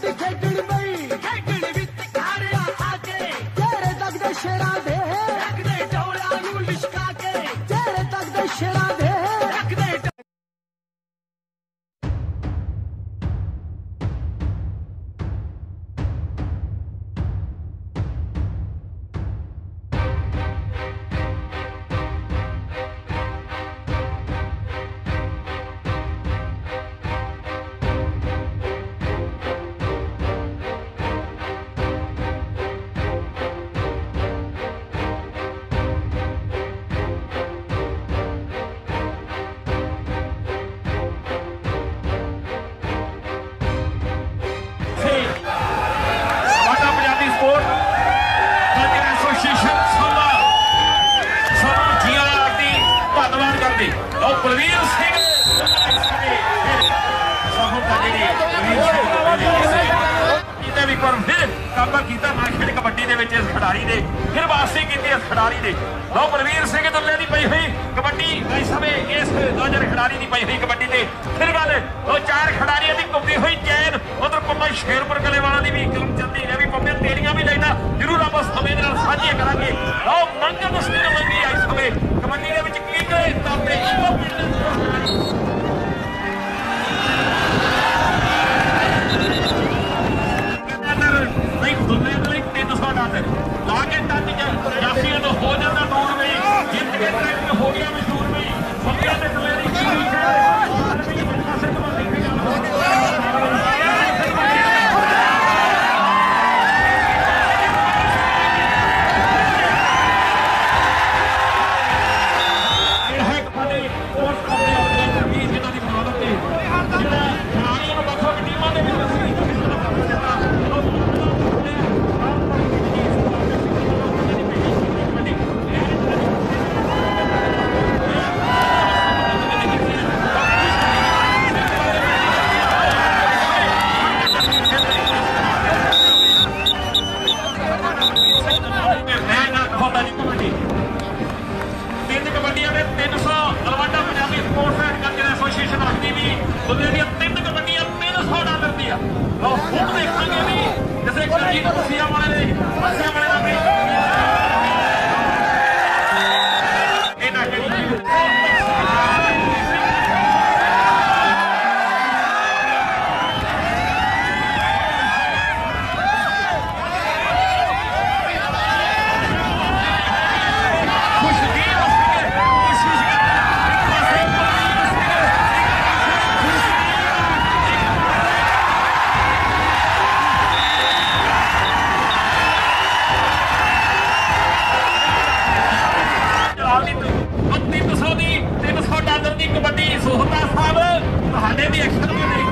Don't ਲਓ ਬਲਵੀਰ ਸਿੰਘ ਸਾਹੋਂ ਦਾ ਜਿਹੜੀ ਬਲਵੀਰ ਸਿੰਘ ਇਹਦੇ ਵੀ ਪਰ ਫਿਰ ਕਾਬਾ ਕੀਤਾ ਖੇਡ ਕਬੱਡੀ ਦੇ ਵਿੱਚ ਇਸ ਖਿਡਾਰੀ ਨੇ ਫਿਰ ਵਾਪਸੀ ਕੀਤੀ ਇਸ ਖਿਡਾਰੀ ਨੇ ਲਓ ਬਲਵੀਰ ਸਿੰਘ ਦੁੱਲੇ ਦੀ ਪਈ ਹੋਈ ਕਬੱਡੀ ਇਸ ਸਮੇਂ ਇਸ ਨੌਜਵਾਨ ਖਿਡਾਰੀ ਦੀ ਪਈ ਹੋਈ ਕਬੱਡੀ ਤੇ ਫਿਰ ਗੱਲ ਉਹ ਚਾਰ ਖਿਡਾਰੀਆਂ ਦੀ ਘੁੰਮਦੀ ਹੋਈ ਚੈਨ ਉਧਰ ਪੰਮਾ ਸ਼ੇਰਪੁਰ ਕਲੇਵਾਲਾ ਦੀ ਵੀ ਕਲਮ ਚੱਲਦੀ ਹੈ ਵੀ ਪੰਮੇ ਤੇਰੀਆਂ ਵੀ ਲੈਣਾ ਜ਼ਰੂਰ ਆਪਾਂ ਸਮੇਂ ਦੇ ਨਾਲ ਸਾਂਝੀਆਂ ਕਰਾਂਗੇ ਲਓ ਮੰਗਣ ਦਸਤੀ ਦੁੱਲੇ ਦੇ ਲਈ 300 ਡਾਲਰ ਲਾ ਕੇ ਟੱਚ ਚ ਜਾਫੀਆਂ ਤੋਂ ਹੋ ਜਾਂਦਾ ਦੂਰ ਵੀ। ਜਿੱਤ ਕੇ ਟਰੈਕ ਹੋ ਗਿਆ ਮਸ਼ਹੂਰ ਵੀ। ਫੱਕਿਆ ਤੇ ਦੁੱਲੇ ਦੀ ਕੀ ਹੈ ਦੇ 300 ਅਲਵਾਡਾ Punjabi sports and culture association ਆਖਦੀ ਵੀ ਦੁਨੀਆ ਦੀਆਂ ਤਿੰਨ ਕਬੱਡੀਆਂ 300 ਡਾਲਰ ਦੀਆਂ ਲਓ, ਹੁਣ ਦੇਖਾਂਗੇ ਵੀ ਕਿਸੇ ਕਬੱਡੀ ਨੂੰ ਖੁਸ਼ੀਆਂ ਵਾਲੇ ਨੇ ਖੁਸ਼ੀਆਂ ਵਾਲੇ ਕਬੱਡੀ ਸੋਹਤਾ ਸਾਹਿਬ। ਤੁਹਾਡੇ ਵੀ ਐਕਸ਼ਨ ਦੇ